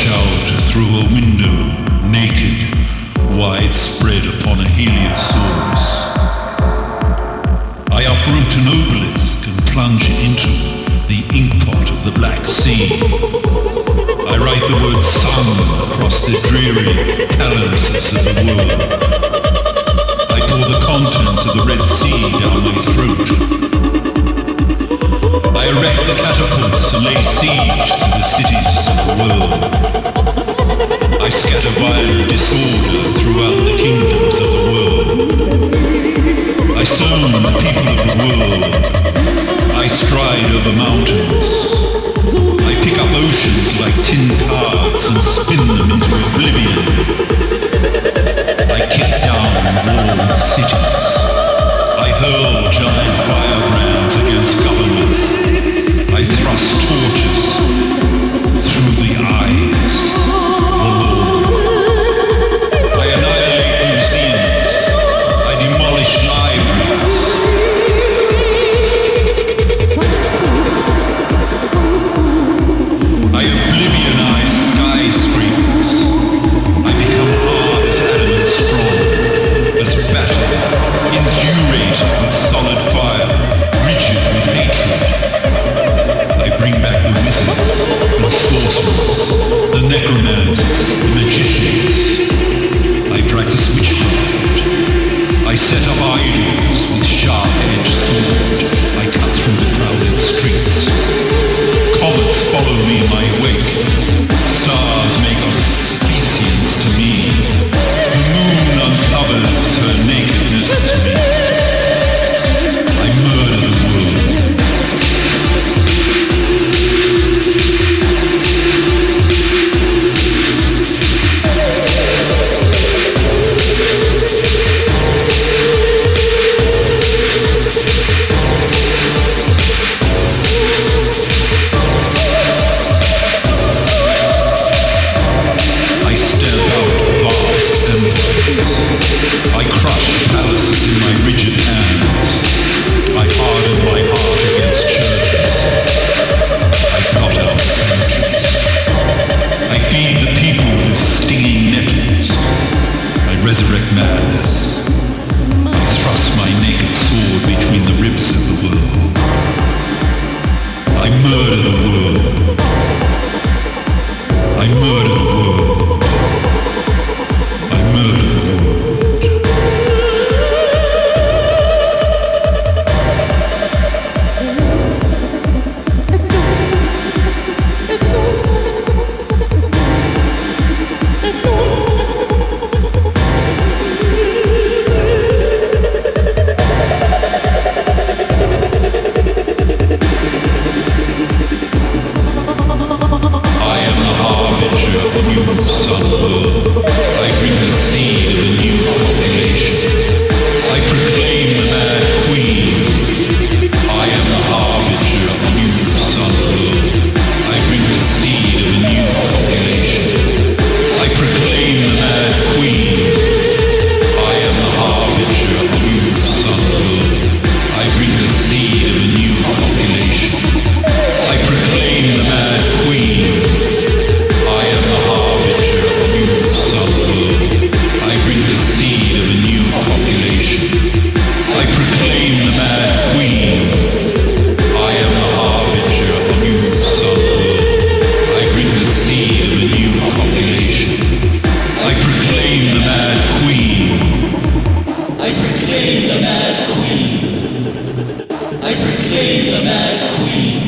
rush out through a window, naked, widespread upon a heliosaurus. I uproot an obelisk and plunge into the inkpot of the Black Sea. I write the word sun across the dreary palimpsest of the world. Erect catapults lay siege to the cities of the world. I scatter violent disorder throughout the kingdoms of the world. I stone the people of the world. I stride over mountains. Follow me my wake. I crush palaces in my rigid hands. I harden my heart against churches. I blot out cemeteries. I feed the people with stinging nettles. I resurrect madness. I thrust my naked sword between the ribs of the world. I murder the world. I murder the world. Proclaim the mad queen. I proclaim the mad queen.